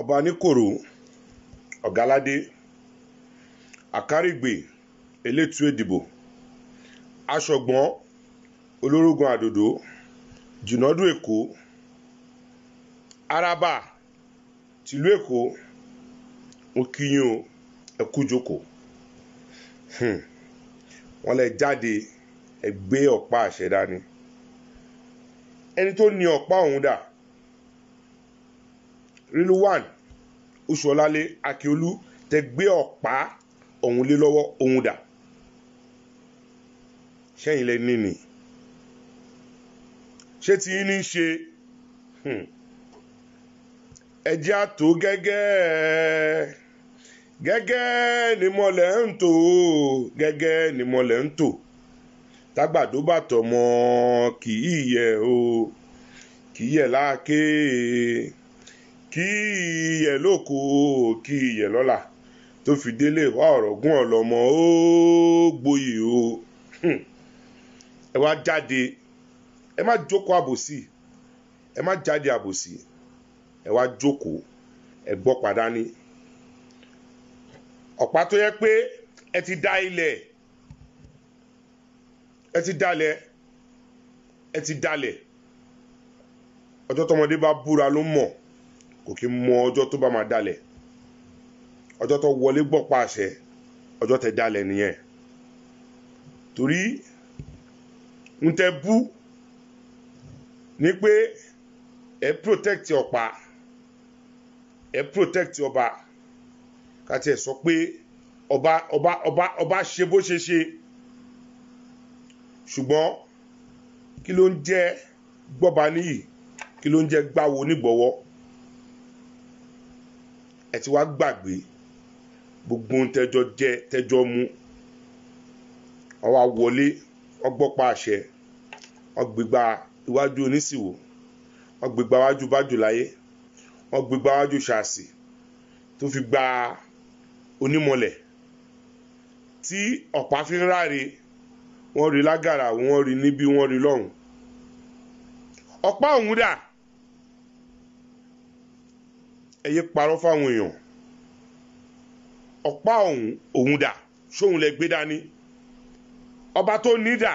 ọba níkòrò ọ̀gáládé àkárìgbè elétú èdìbò aṣọ̀gbọ́n olórógun àdòdó jìnàdù èkó araba tìlú èkó mo kí yín o ẹ kú jókòó Hmm. wọ́n lè jáde ẹ gbé ọ̀pá àṣẹ dání ẹni tó ní ọ̀pá ọ̀hún dà rilwan oṣuọlálé akíolú tẹ gbé ọ̀pá ọ̀hún lé lọ́wọ́ ọ̀hún dà. Sẹ́yìn lẹ níní ṣé tí yín ní ṣe? Hmm. ẹ jẹ́ àtò gẹ́gẹ́. Gẹ́gẹ́ ni mọ̀lẹ́ ń tò gẹ́gẹ́ ni mọ̀lẹ́ ń tò. Tágbàdo bá tọmọ kì í yẹ o kì í yẹ láàké kì í yẹ lóko kì í yẹ lọ́la tó fi délé wá ọ̀rọ̀ gún ọ̀lọ́mọ ó gboyè o. Hmm. ẹ wá jáde ẹ má jókòó àbòsí ẹ má jáde àbòsí ẹ wá jókòó ẹ gbọ́ padà ní ọ̀pá tó yẹ pé ẹ ti dá ilẹ̀ ẹ ti dalẹ̀ ẹ ti dalẹ̀. Ọjọ́ tọmọdé bá búra ló mọ̀ kò kí mọ ọjọ́ tó bá máa dalẹ̀. Ọjọ́ tó wọlé gbọ́ pàṣẹ ọjọ́ tẹ dalẹ̀ nìyẹn. Torí ń tẹ bú ní pé ẹ protect ọ̀pá ẹ protect ọba. Káti ẹ sọ pé ọba ọba ọba ọba ṣe bó ṣe ṣe. Ṣùgbọ́n kí ló ń jẹ́ gbọ́ba níyì? Kí ló ń jẹ́ gbáwo nígbọ̀wọ́ ẹ ti wá gbàgbé. Gbogbo ohun tẹjọ jẹ tẹjọ mú ọwọ́ wọlé ọgbọ́pá àṣẹ ọgbègbà iwájú oníṣìwò ọgbègbà iwájú bájúláyé ọgbègbà iwájú ṣàṣì tó fi gba onímọ̀lẹ̀. Tí ọ̀pá fi ń ráre wọ́n rí lágàrà wọ́n rí níbí wọ́n rí lọ́hùn. Ọ̀pá ọ̀hún dà ẹ yé parọ́ fáwọn èèyàn. Ọ̀pá ọ̀hún òun dà sóhun lẹ gbé dání. Ọba tó ní dà.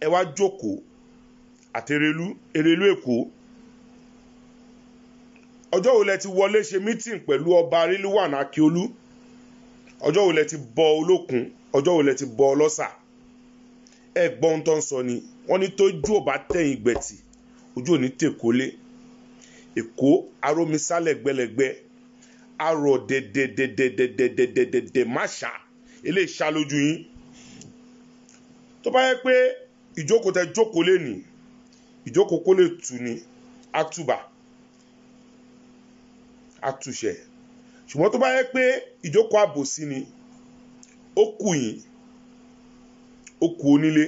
Ẹ wá jókòó àtẹrẹlú erelú èkó. Ọjọ́ wo lẹ ti wọlé ṣe mítìn pẹ̀lú ọba rilwan akiolu ọjọ́ wo lẹ ti bọ olókun? Ọjọ́ wo lẹ ti bọ ọlọ́sà ẹ gbọ́ ohun tó ń sọ ni. Wọ́n ní tójú ò bá tẹ̀yìn gbẹ̀tì ojú ò tèkólé èkó arómisálẹ̀ gbẹlẹgbẹ arọ dẹdẹdẹdẹdẹdẹdẹdẹ máṣá eléyìí ṣá lójú yín. Tó bá yẹ pé ìjókòó tẹ jókòó lé ní ìjókòó kó lè tù ní àtúbà àtúnṣe ṣùgbọ́n tó bá yẹ pé ìjókòó àbòsí ni ó kù yín ó kù onílé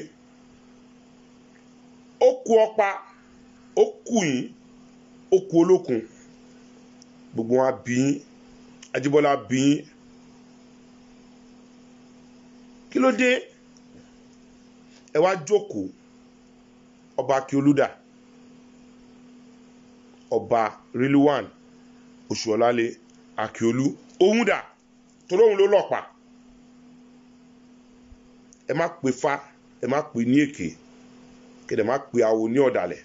ó kù ọ̀pá ó kù yín ó kù olókun. Gbogbo wọn bí yín. Ajíbọ́lá bí yín. Kí ló dé? Ẹ wá jókòó. Ọba akíolúdà ọba rilwan oṣuọlálẹ akíolú òun dà toróhun ló lọ́pàá. Ẹ má pè fa ẹ má pè ní èké. Kẹdẹ má pè awo ní ọ̀dàlẹ̀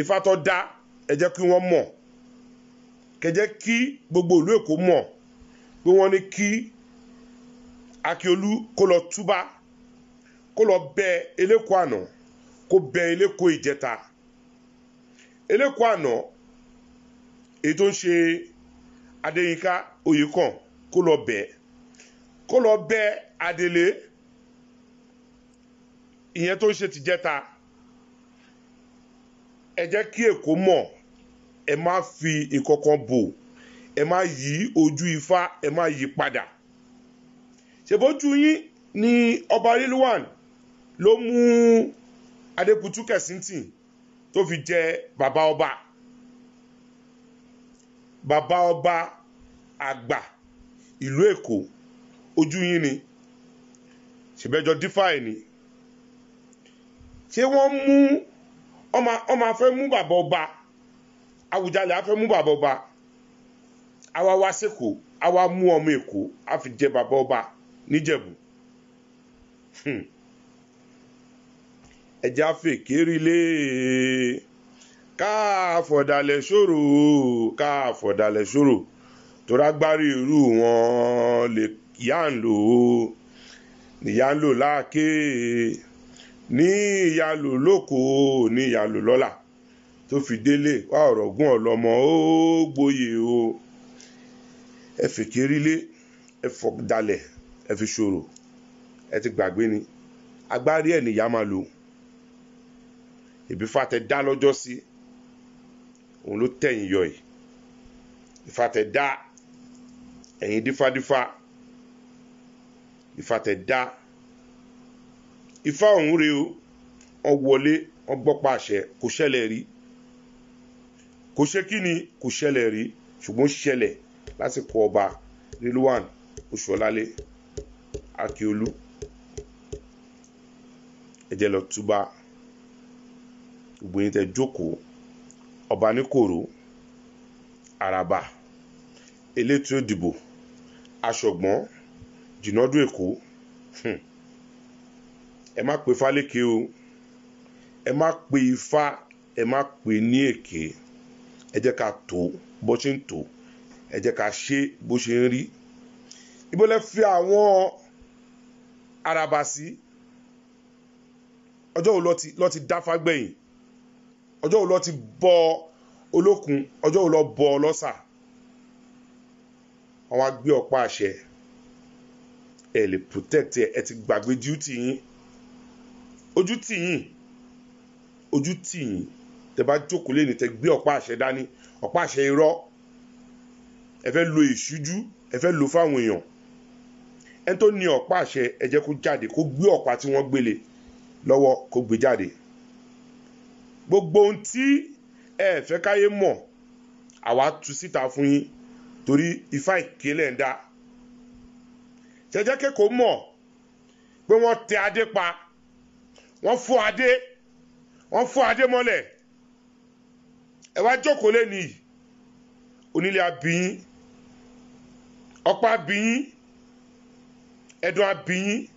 ifá tó dá ẹ jẹ́ kí wọ́n mọ̀. Kẹjẹ kí gbogbo ìlú èkó mọ̀ pé wọ́n ní kí akíolú kó lọ túbá kó lọ bẹ eléko àná kó bẹ eléko ìjẹta. Eléko àná èyí tó ń ṣe adéyínká oyèkàn kó lọ bẹ. Kó lọ bẹ adélé ìyẹn tó ń ṣe tìjẹta ẹ jẹ́ kí èkó mọ̀ ẹ má fi ìkọ̀kan bò ẹ má yí ojú ifá ẹ má yí padà. Ṣèbójú yín ni ọba rilwan ló mú adéputu kẹsìntìn tó fi jẹ bàbá ọba? Bàbá ọba àgbà ìlú èkó ojú yín ni. Ṣèbẹjọ dífàì ni. Ṣé wọ́n mú ọmọ afẹ́ mú bàbá ọba. Awùjalè á fẹ́ mú bàbá ọba. Àwa wá sẹ́kọ̀ọ́ àwa mú ọmọ èkó á fi jẹ bàbá ọba níjẹ̀bú. Ẹ̀jẹ̀ àfẹ̀kẹ́rìlé káàfọ̀dàlẹ̀ ṣòro káàfọ̀dàlẹ̀ ṣòro. Torágbárí irú wọn lè yá ń lò ó níyà ń lò láàké ní ìyá lò lóko ní ìyá lò lọ́la tó fi délé wá ọ̀rọ̀ gún ọ̀lọ́mọ ó gboyè o ẹ fèkérílé ẹ fọ̀dàlẹ̀ ẹ fi ṣòro ẹ ti gbàgbé ni agbárí ẹ̀ nìyá máa lò. Ìbí fatẹ dá lọ́jọ́ sí òun ló tẹ̀yìn yọ yìí ìfatẹ dá ẹ̀yìn dífádífá. Ìfatẹ dá ifá ọ̀hún rèé o. Wọ́n wọlé wọ́n gbọ́ pàṣẹ kò ṣẹlẹ̀ rí. Kò ṣe kí ni kò ṣẹlẹ̀ rí. Ṣùgbọ́n ṣẹlẹ̀ lásìkò ọba rilwan oṣuọlálé akíolú. Ẹ jẹ́ lọ túbà. Yín tẹ jókòó. Ọba níkòrò àràbà. Elétò ìdìbò. Aṣọ̀gbọ́n. Jìnàdù èkó ẹ má pe fálékè o. Ẹ má pe ifá ẹ má pe ní èké. Ẹ jẹ́ ká tó bó ṣe ń tó ẹ jẹ́ ká ṣe bó ṣe ń rí. Ibo lẹ fi àwọn àràbà sí? Ọjọ́ wo lọ ti dáfá gbẹ̀yìn? Ọjọ́ wo lọ ti bọ olókun? Ọjọ́ wo lọ bọ ọlọ́sà? Wọ́n wá ọ̀pá àṣẹ. Ẹ lè protect ẹ ẹ ti gbàgbé duty yín ojú tì yín ojú tì yín. Tẹ bá jókòó lé ní tẹ gbé ọ̀pá àṣẹ dání. Ọ̀pá àṣẹ irọ́. Ẹ fẹ́ lo ìṣújú ẹ fẹ́ lo fáwọn èèyàn. Ẹni tó ní ọ̀pá àṣẹ ẹ jẹ́ kó jáde kó gbé ọ̀pá tí wọ́n gbélé lọ́wọ́ kó gbé jáde. Gbogbo ohun tí ẹ fẹ́ káyé mọ̀ àwa tú síta fún yín torí ifá ìkélẹ̀ ń dá. Jẹ́jẹ́ kẹ́kọ̀ọ́ mọ̀ pé wọ́n tẹ adé pa wọ́n fọ́ adé. Wọ́n fọ́ adé mọ́lẹ̀. Ẹ wá jókòó lẹ́nu yìí. Onílé abiyín ọ̀pá abiyín ẹ̀dùn abiyín